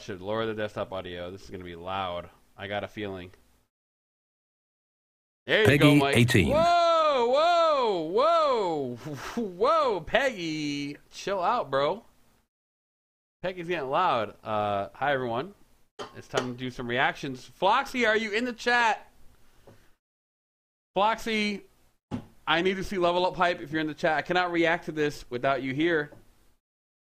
Should lower the desktop audio. This is going to be loud. I got a feeling. There you Peggy, go, Mike. 18. Whoa, whoa, whoa, whoa, Peggy. Chill out, bro. Peggy's getting loud. Uh, hi, everyone. It's time to do some reactions. Floxy, are you in the chat? Floxy, I need to see level up hype if you're in the chat. I cannot react to this without you here.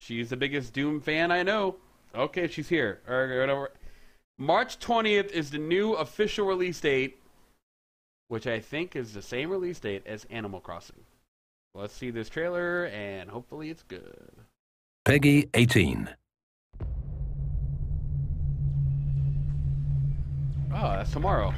She's the biggest Doom fan I know. Okay, she's here. Right, whatever. March 20th is the new official release date, which I think is the same release date as Animal Crossing. Let's see this trailer, and hopefully it's good. PEGI 18. Oh, that's tomorrow.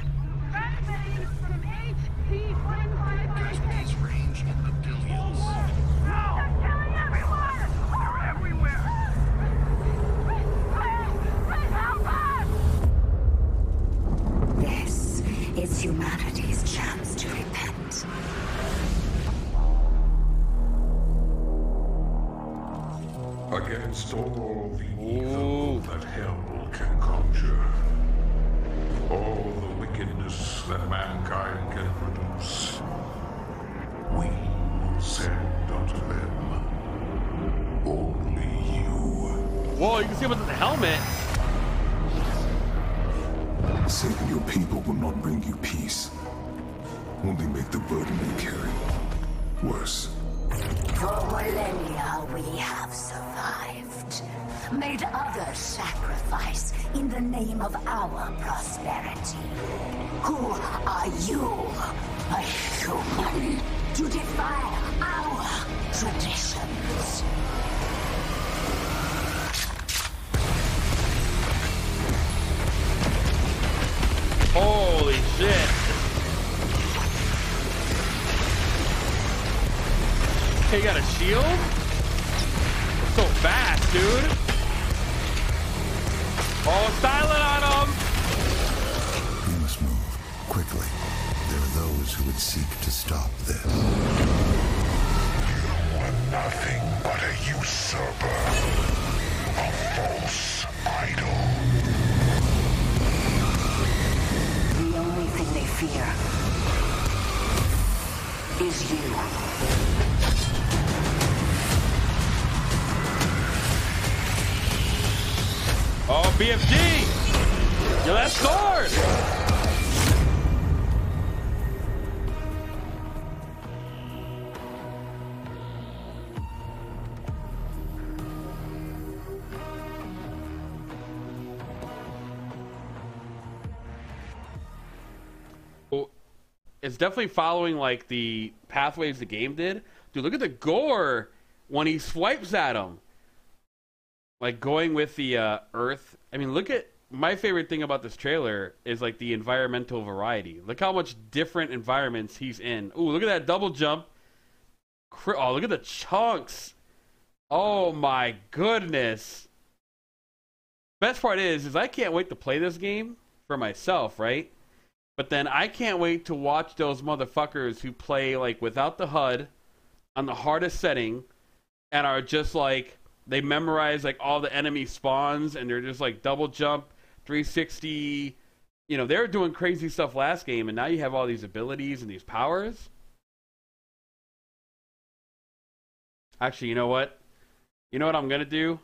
Against all the Ooh. evil that hell can conjure, all the wickedness that mankind can produce, we will send unto them only you. Whoa, you can see him with the helmet. Saving your people will not bring you peace. Only make the burden you carry worse. For millennia we have survived. Made others sacrifice in the name of our prosperity. Who are you, a human, to defy our traditions? Okay, you got a shield? So fast, dude. Oh, silent on him. We must move quickly. There are those who would seek to stop this. You are Nothing but a usurper, a false idol. The only thing they fear is you. BFG. Sword. Well, It's definitely following like the pathways the game did. Dude, look at the gore when he swipes at him like going with the uh, earth. I mean, look at my favorite thing about this trailer is like the environmental variety. Look how much different environments he's in. Ooh, look at that double jump. Oh, look at the chunks. Oh my goodness. Best part is, is I can't wait to play this game for myself, right? But then I can't wait to watch those motherfuckers who play like without the HUD on the hardest setting and are just like they memorize like all the enemy spawns and they're just like double jump 360 you know they were doing crazy stuff last game and now you have all these abilities and these powers. Actually you know what? You know what i'm gonna do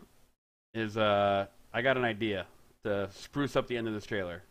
is uh i got an idea to spruce up the end of this trailer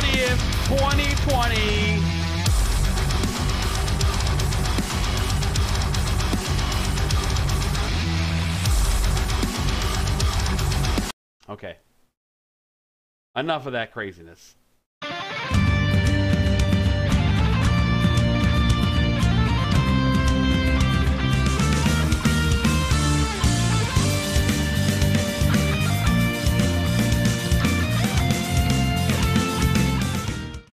2020. Okay. Enough of that craziness.